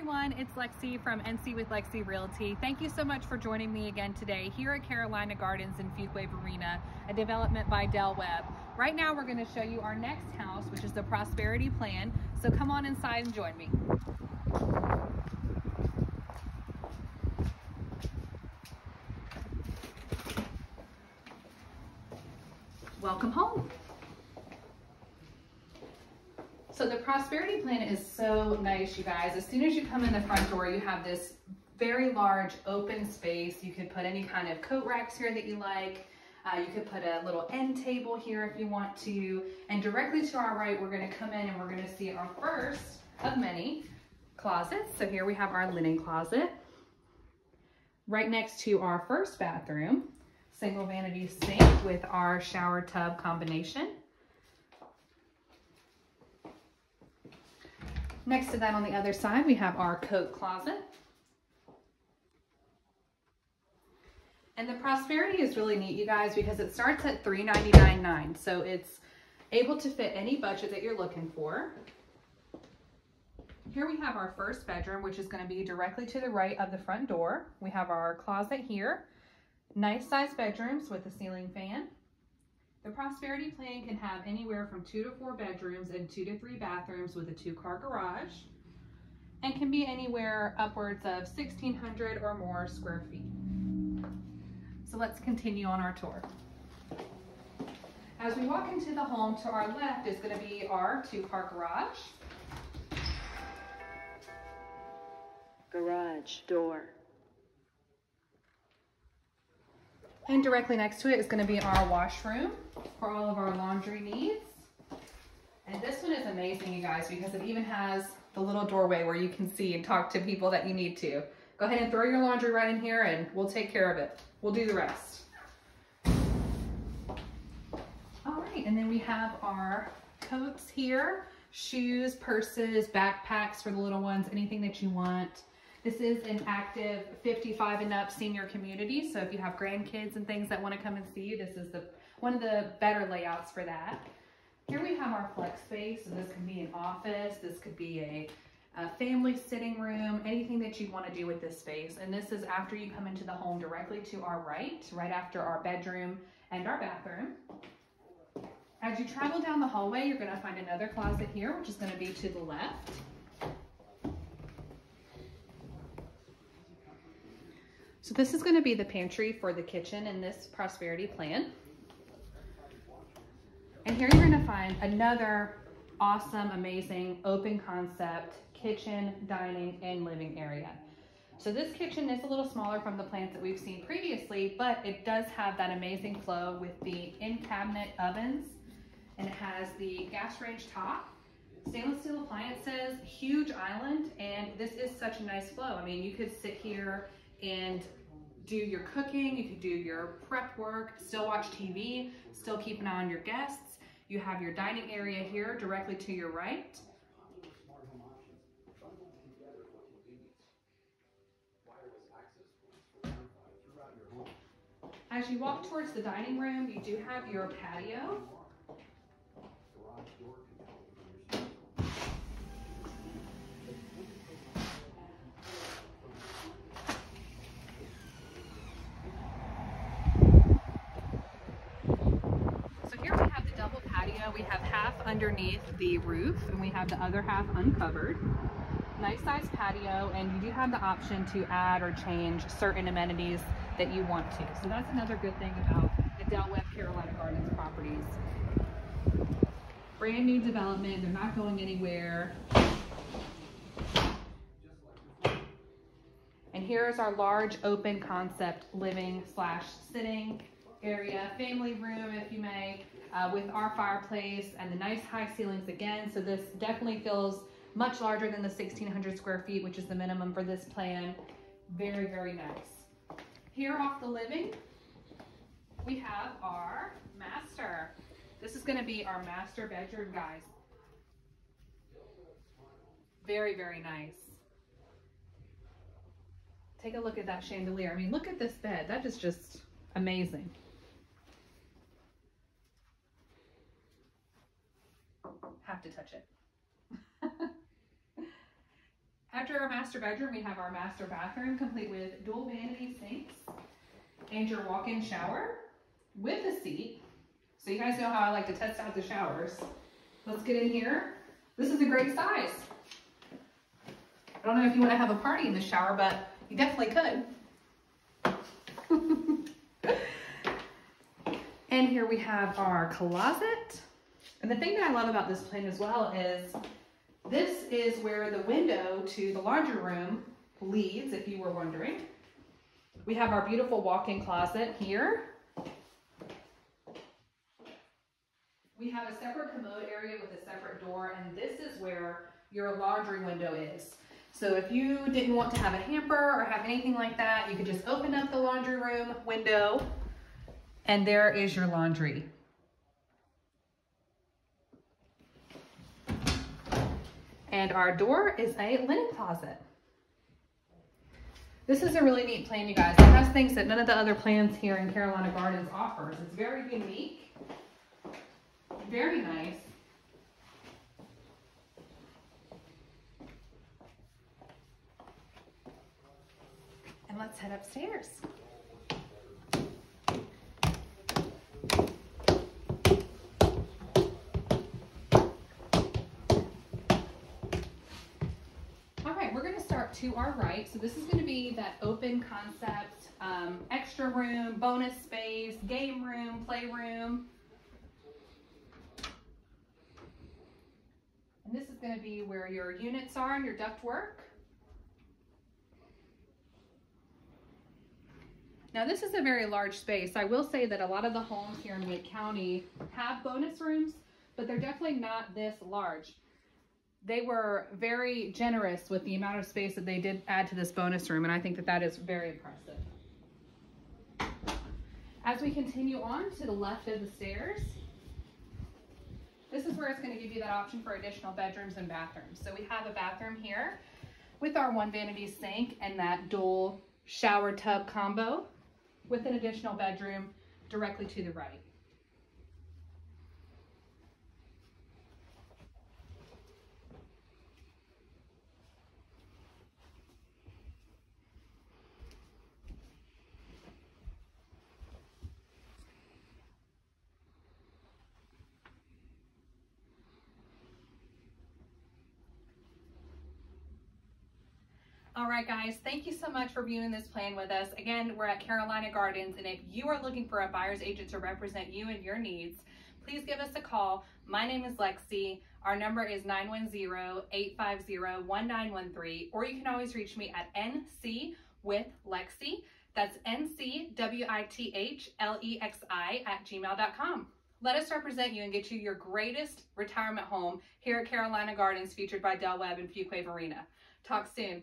everyone, it's Lexi from NC with Lexi Realty. Thank you so much for joining me again today here at Carolina Gardens in Fuquay Varina, a development by Del Webb. Right now we're going to show you our next house, which is the Prosperity Plan. So come on inside and join me. Welcome home. So the prosperity plan is so nice, you guys. As soon as you come in the front door, you have this very large open space. You could put any kind of coat racks here that you like. Uh, you could put a little end table here if you want to. And directly to our right, we're gonna come in and we're gonna see our first of many closets. So here we have our linen closet. Right next to our first bathroom, single vanity sink with our shower tub combination. Next to that on the other side, we have our coat closet. And the Prosperity is really neat, you guys, because it starts at $399.9. So it's able to fit any budget that you're looking for. Here we have our first bedroom, which is going to be directly to the right of the front door. We have our closet here. Nice size bedrooms with a ceiling fan. The Prosperity Plan can have anywhere from two to four bedrooms and two to three bathrooms with a two car garage and can be anywhere upwards of 1,600 or more square feet. So let's continue on our tour. As we walk into the home, to our left is gonna be our two car garage. Garage door. And directly next to it is gonna be our washroom for all of our laundry needs. And this one is amazing, you guys, because it even has the little doorway where you can see and talk to people that you need to. Go ahead and throw your laundry right in here and we'll take care of it. We'll do the rest. All right, and then we have our coats here, shoes, purses, backpacks for the little ones, anything that you want. This is an active 55 and up senior community. So if you have grandkids and things that want to come and see you, this is the one of the better layouts for that. Here we have our flex space. So this could be an office. This could be a, a family sitting room, anything that you want to do with this space. And this is after you come into the home directly to our right, right after our bedroom and our bathroom. As you travel down the hallway, you're going to find another closet here, which is going to be to the left. So this is gonna be the pantry for the kitchen in this prosperity plan. And here you're gonna find another awesome, amazing, open concept kitchen, dining, and living area. So this kitchen is a little smaller from the plants that we've seen previously, but it does have that amazing flow with the in-cabinet ovens, and it has the gas range top, stainless steel appliances, huge island, and this is such a nice flow. I mean, you could sit here and do your cooking, you could do your prep work, still watch TV, still keep an eye on your guests. You have your dining area here directly to your right. As you walk towards the dining room, you do have your patio. We have half underneath the roof and we have the other half uncovered. Nice size patio and you do have the option to add or change certain amenities that you want to. So that's another good thing about the Del Webb Carolina Gardens properties. Brand new development, they're not going anywhere. And here's our large open concept living slash sitting area, family room if you may, uh, with our fireplace and the nice high ceilings again. So this definitely feels much larger than the 1600 square feet, which is the minimum for this plan. Very, very nice. Here off the living, we have our master. This is gonna be our master bedroom, guys. Very, very nice. Take a look at that chandelier. I mean, look at this bed. That is just amazing. Have to touch it. After our master bedroom, we have our master bathroom complete with dual vanity sinks and your walk-in shower with a seat. So you guys know how I like to test out the showers. Let's get in here. This is a great size. I don't know if you want to have a party in the shower, but you definitely could. and here we have our closet. And the thing that I love about this plan as well is this is where the window to the laundry room leads, if you were wondering. We have our beautiful walk-in closet here. We have a separate commode area with a separate door, and this is where your laundry window is. So if you didn't want to have a hamper or have anything like that, you could just open up the laundry room window, and there is your laundry. And our door is a linen closet. This is a really neat plan, you guys. It has things that none of the other plans here in Carolina Gardens offers. It's very unique, very nice. And let's head upstairs. To our right. So this is going to be that open concept, um, extra room, bonus space, game room, playroom. And this is going to be where your units are and your duct work. Now this is a very large space. I will say that a lot of the homes here in Wake County have bonus rooms, but they're definitely not this large they were very generous with the amount of space that they did add to this bonus room, and I think that that is very impressive. As we continue on to the left of the stairs, this is where it's going to give you that option for additional bedrooms and bathrooms. So we have a bathroom here with our one vanity sink and that dual shower tub combo with an additional bedroom directly to the right. All right, guys, thank you so much for viewing this plan with us. Again, we're at Carolina Gardens, and if you are looking for a buyer's agent to represent you and your needs, please give us a call. My name is Lexi. Our number is 910-850-1913, or you can always reach me at NC with Lexi. That's N-C-W-I-T-H-L-E-X-I at gmail.com. Let us represent you and get you your greatest retirement home here at Carolina Gardens, featured by Del Webb and Fuquay Varina. Talk soon.